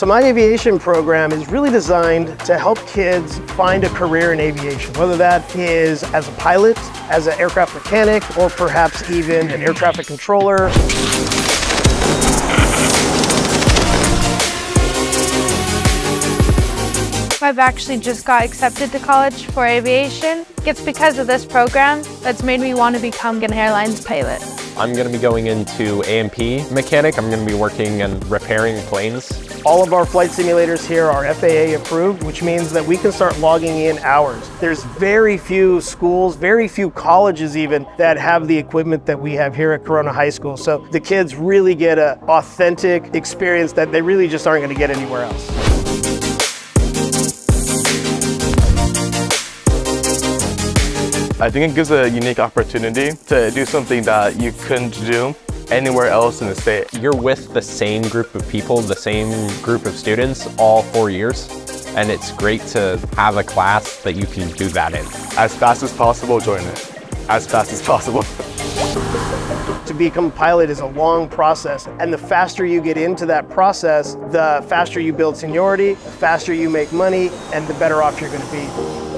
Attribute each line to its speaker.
Speaker 1: So my aviation program is really designed to help kids find a career in aviation, whether that is as a pilot, as an aircraft mechanic, or perhaps even an air traffic controller.
Speaker 2: I've actually just got accepted to college for aviation. It's because of this program that's made me want to become an airlines pilot.
Speaker 3: I'm going to be going into A&P mechanic. I'm going to be working and repairing planes.
Speaker 1: All of our flight simulators here are FAA approved, which means that we can start logging in hours. There's very few schools, very few colleges even, that have the equipment that we have here at Corona High School. So the kids really get an authentic experience that they really just aren't going to get anywhere else.
Speaker 4: I think it gives a unique opportunity to do something that you couldn't do anywhere else in the state.
Speaker 3: You're with the same group of people, the same group of students all four years. And it's great to have a class that you can do that in.
Speaker 4: As fast as possible, join it. As fast as possible.
Speaker 1: to become a pilot is a long process and the faster you get into that process, the faster you build seniority, the faster you make money, and the better off you're going to be.